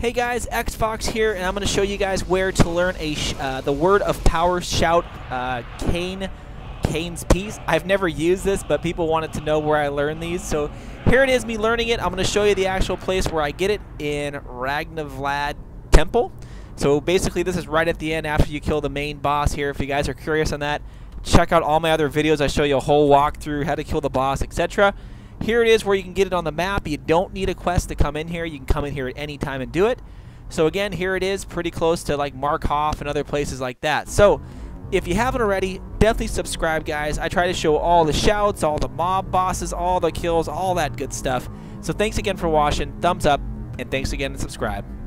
Hey guys, Xfox here, and I'm going to show you guys where to learn a uh, the word of power shout uh, Kyne's Peace. I've never used this, but people wanted to know where I learned these, so here it is, me learning it. I'm going to show you the actual place where I get it in Ragnvald Temple. So basically, this is right at the end after you kill the main boss here. If you guys are curious on that, check out all my other videos. I show you a whole walkthrough, how to kill the boss, etc. Here it is where you can get it on the map. You don't need a quest to come in here. You can come in here at any time and do it. So again, here it is, pretty close to like Markarth and other places like that. So if you haven't already, definitely subscribe, guys. I try to show all the shouts, all the mob bosses, all the kills, all that good stuff. So thanks again for watching. Thumbs up, and thanks again and subscribe.